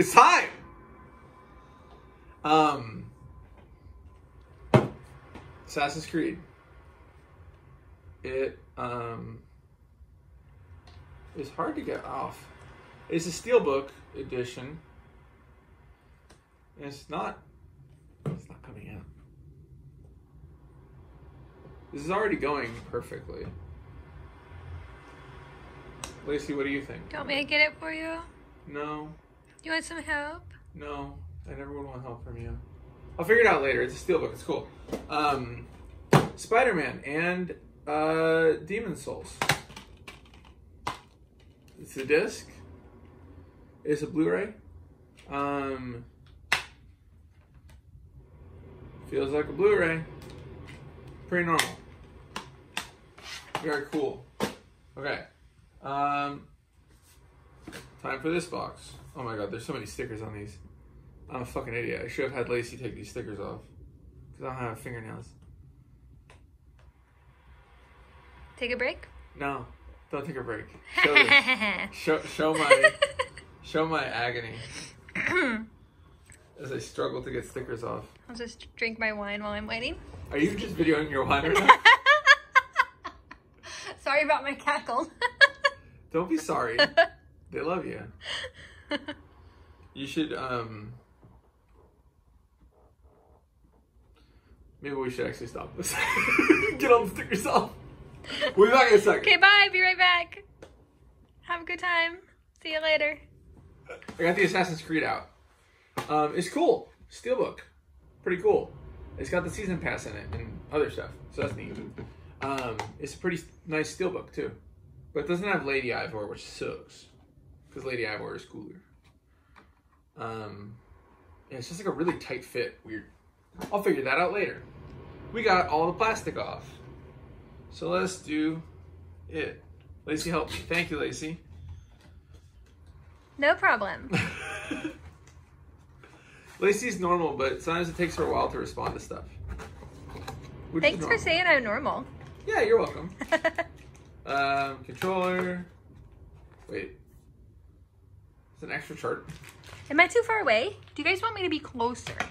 It's time. Um, Assassin's Creed. It um is hard to get off. It's a steelbook edition. It's not. It's not coming out. This is already going perfectly. Lacey, what do you think? Don't make it for you? No, You want some help? no, I never would want help from you. I'll figure it out later. It's a steelbook. It's cool. Um, Spider-Man and uh, Demon Souls. It's a disc. It's a Blu-ray. Um, feels like a Blu-ray. Pretty normal. Very cool. Okay. Um, time for this box. Oh my god, there's so many stickers on these. I'm a fucking idiot. I should have had Lacey take these stickers off. Because I don't have fingernails. Take a break? No, don't take a break. Show, this. show, show my show my agony as I struggle to get stickers off. I'll just drink my wine while I'm waiting. Are you just videoing your wine right now? Sorry about my cackle. Don't be sorry. They love you. You should um maybe we should actually stop this. Get all the stickers off. We'll be back in a second. okay, bye. Be right back. Have a good time. See you later. I got the Assassin's Creed out. Um, it's cool. Steelbook. Pretty cool. It's got the season pass in it and other stuff. So that's neat. Um, it's a pretty nice steelbook too. But it doesn't have Lady Eivor, which sucks. Because Lady Eivor is cooler. Um, yeah, it's just like a really tight fit. Weird. I'll figure that out later. We got all the plastic off. So let's do it. Lacey, help me. Thank you, Lacey. No problem. Lacey's normal, but sometimes it takes her a while to respond to stuff. Thanks for saying I'm normal. Yeah, you're welcome. Um, controller. Wait. It's an extra chart. Am I too far away? Do you guys want me to be closer?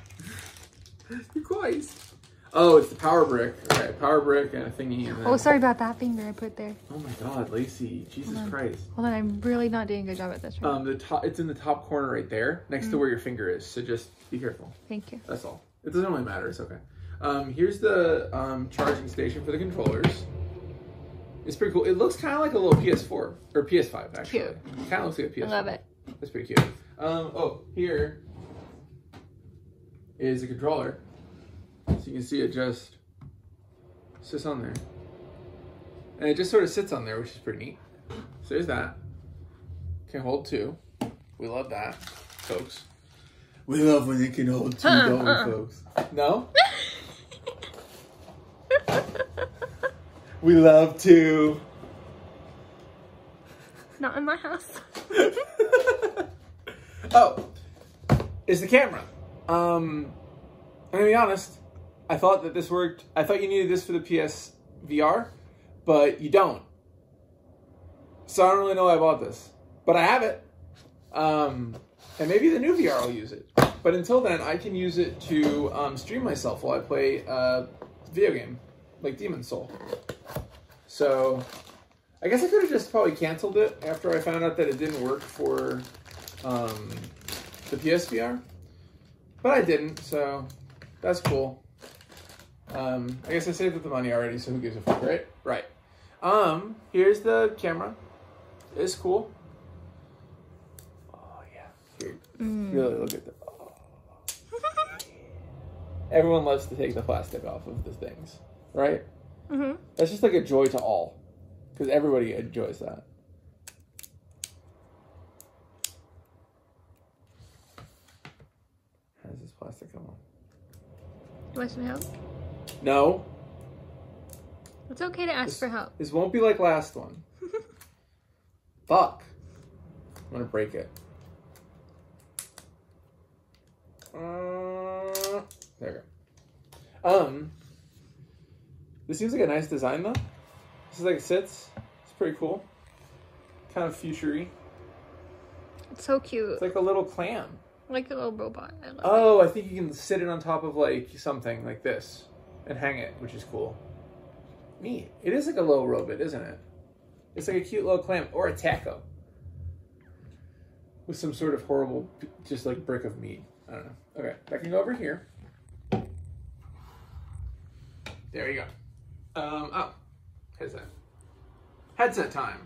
You guys. Oh, it's the power brick. Okay, power brick and a thingy. And then... Oh, sorry about that finger I put there. Oh my God, Lacey! Jesus Hold. Christ. Hold on, I'm really not doing a good job at this. Right? Um, the top. It's in the top corner right there, next Mm. to where your finger is. So just be careful. Thank you. That's all. It doesn't really matter. It's okay. Um, here's the um, charging station for the controllers. It's pretty cool. It looks kind of like a little PS4 or PS5 actually. Cute. Kind of looks like a PS5. I love it. That's pretty cute. Um, oh, here is a controller. So you can see it just sits on there. And it just sort of sits on there, which is pretty neat. So there's that. Can hold two. We love that, folks. We love when it can hold 2 Uh-uh, don't we, uh-uh. folks? No? we love to. Not in my house. Oh, is the camera. Um, I'm gonna be honest. I thought that this worked. I thought you needed this for the PS VR, but you don't. So I don't really know why I bought this, but I have it. Um, and maybe the new VR will use it. But until then, I can use it to um, stream myself while I play a video game, like Demon Soul. So I guess I could have just probably canceled it after I found out that it didn't work for um, the PSVR, but I didn't, so that's cool. Um, I guess I saved up the money already, so who gives a fuck, right? Right. Um, here's the camera. It's cool. Oh yeah. Here, really look at the. oh. Everyone loves to take the plastic off of the things, right? hmm That's just like a joy to all, because everybody enjoys that. Plastic come on? You want some help? No, It's okay to ask This- for help. this won't be like last one. Fuck. I'm gonna break it. Uh, there we go. Um, this seems like a nice design though. This is like it sits. It's pretty cool. Kind of futury. It's so cute. It's like a little clam. Like a little robot. I love Oh, I think you can sit it on top of like something like this and hang it, which is cool. Neat. It is like a little robot, isn't it? It's like a cute little clam or a taco with some sort of horrible, just like brick of meat. I don't know. Okay, I can go over here. There you go. Um, oh, headset. Headset time.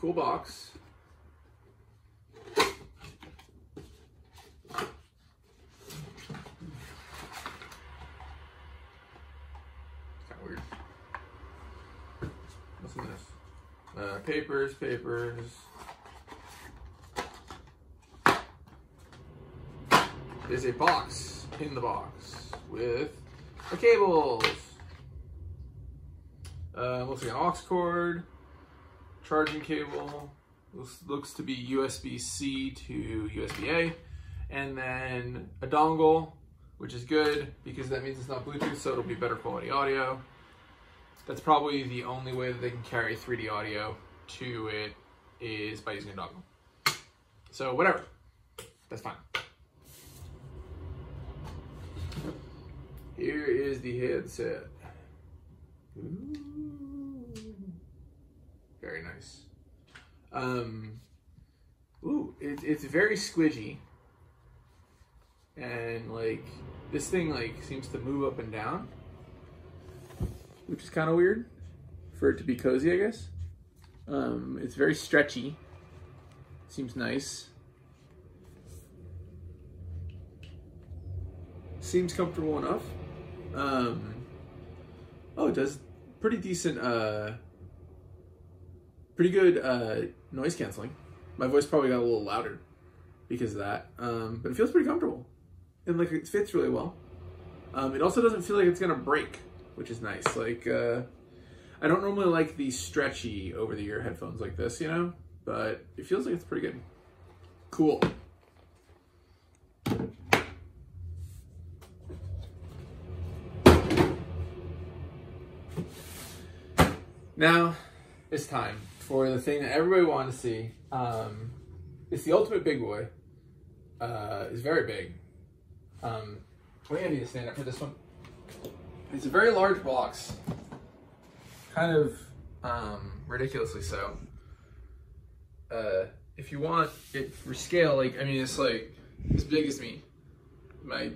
Cool box. Weird. What's in this? Uh, papers, papers. There's a box in the box with the cables. Uh, looks like an aux cord, charging cable. Looks, looks to be USB C to USB A, and then a dongle, which is good because that means it's not Bluetooth, so it'll be better quality audio. That's probably the only way that they can carry 3D audio to it is by using a dongle. So whatever, that's fine. Here is the headset. Ooh. Nice. Um, ooh, it, it's very squidgy. And like, this thing like seems to move up and down. Which is kind of weird for it to be cozy, I guess. Um, it's very stretchy. Seems nice. Seems comfortable enough. Um, oh, it does pretty decent, uh, pretty good uh, noise canceling. My voice probably got a little louder because of that, um, but it feels pretty comfortable and like it fits really well. Um, it also doesn't feel like it's gonna break, which is nice. Like uh, I don't normally like these stretchy over the ear headphones like this, you know, but it feels like it's pretty good. Cool. Now it's time for the thing that everybody wanted to see. Um, it's the ultimate big boy. Uh, it's very big. Um, we need to stand up for this one. It's a very large box, kind of um, ridiculously so. Uh, if you want it for scale, like I mean, it's like as big as me, my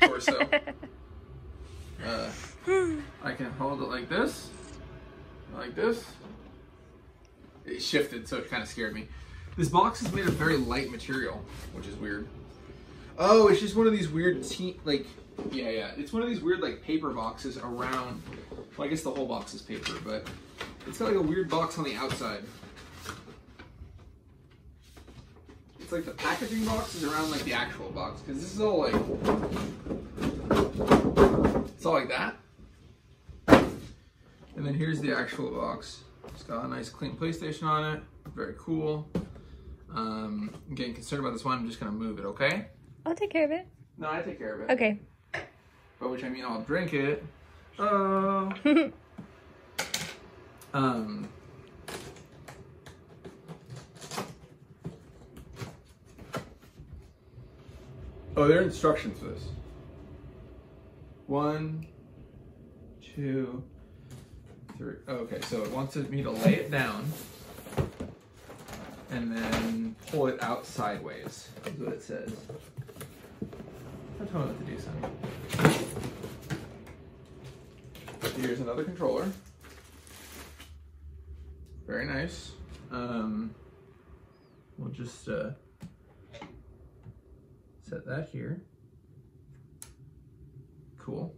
torso. uh, I can hold it like this, like this. It shifted, so it kind of scared me. This box is made of very light material, which is weird. Oh, it's just one of these weird like yeah, yeah. It's one of these weird like paper boxes around. Well, I guess the whole box is paper, but it's got like a weird box on the outside. It's like the packaging box is around like the actual box because this is all like it's all like that. And then here's the actual box. It's got a nice clean PlayStation on it. Very cool. Um, I'm getting concerned about this one. I'm just gonna move it, okay? I'll take care of it. No, I take care of it. Okay. By which I mean I'll drink it. Oh. um. Oh, there are instructions for this. One, two, three. Oh, okay, so it wants me to lay it down and then pull it out sideways, is what it says. Don't tell me what to do, son. Here's another controller. Very nice. Um, we'll just uh, set that here. Cool.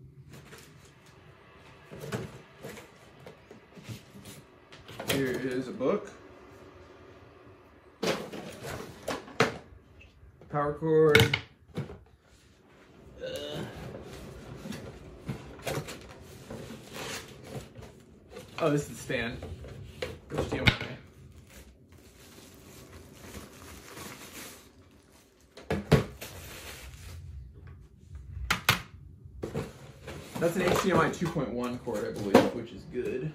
Here is a book. Power cord. Uh. Oh, this is the stand. HDMI. That's an HDMI 2.1 cord, I believe, which is good.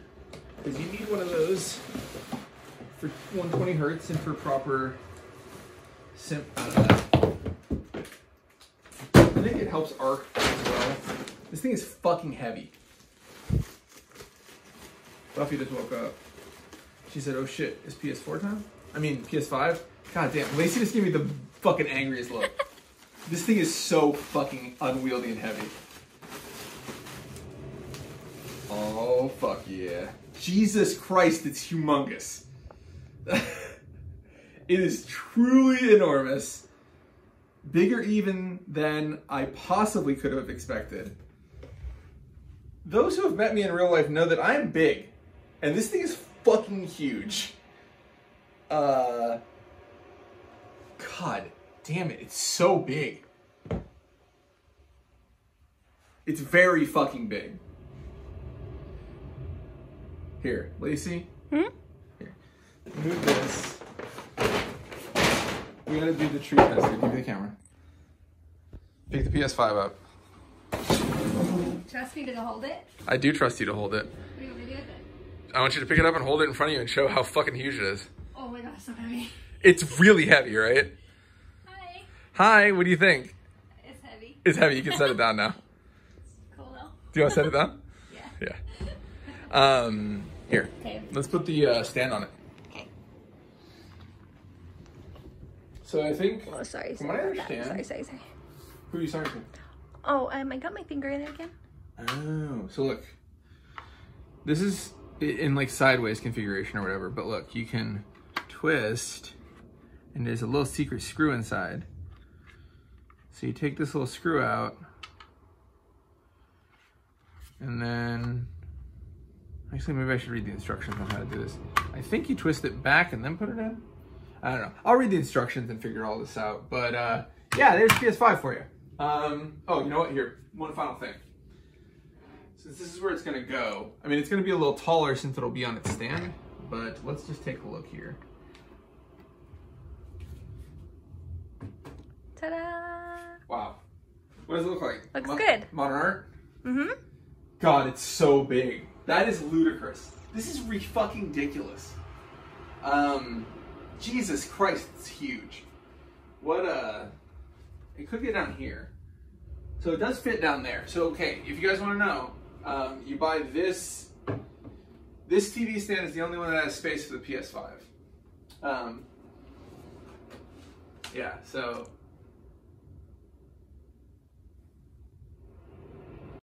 Because you need one of those for 120 hertz and for proper sim. I don't. I think it helps arc as well. This thing is fucking heavy. Buffy just woke up. She said, "Oh shit, it's PS4 time." I mean PS5. God damn, Lacey just gave me the fucking angriest look. this thing is so fucking unwieldy and heavy. Oh fuck yeah! Jesus Christ, it's humongous. it is truly enormous. Bigger even than I possibly could have expected. Those who have met me in real life know that I am big. And this thing is fucking huge. Uh God damn it, it's so big. It's very fucking big. Here, Lacey. Hmm? Here. Move this. We gotta do the truth test. here. Give me the camera. Pick the PS5 up. Trust me to hold it. I do trust you to hold it. What do you want me to do with it? I want you to pick it up and hold it in front of you and show how fucking huge it is. Oh my gosh, so heavy. It's really heavy, right? Hi. Hi, what do you think? It's heavy. It's heavy. You can set it down now. Cool though. Do you want to set it down? Um, here. Okay. Let's put the uh, stand on it. Okay. So I think. Oh, sorry. From what I sorry understand- Sorry, sorry, sorry. Who are you sorry to? Oh, um, I got my finger in it again. Oh, so look. This is in like sideways configuration or whatever, but look, you can twist and there's a little secret screw inside. So you take this little screw out and then actually maybe I should read the instructions on how to do this. I think you twist it back and then put it in. I don't know. I'll read the instructions and figure all this out. But uh, yeah, there's PS5 for you. Um, oh, you know what? Here, one final thing. Since this is where it's gonna go, I mean, it's gonna be a little taller since it'll be on its stand, but let's just take a look here. Ta-da! Wow. What does it look like? Looks good. Modern art? Mm-hmm. God, it's so big. That is ludicrous. This is re fucking ridiculous. Um, Jesus Christ, it's huge. What uh, it could get down here. So it does fit down there. So okay, if you guys want to know, um, you buy this. This TV stand is the only one that has space for the PS5. Um, yeah, so